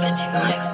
Petit Mike.